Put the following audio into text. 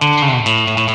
Bye.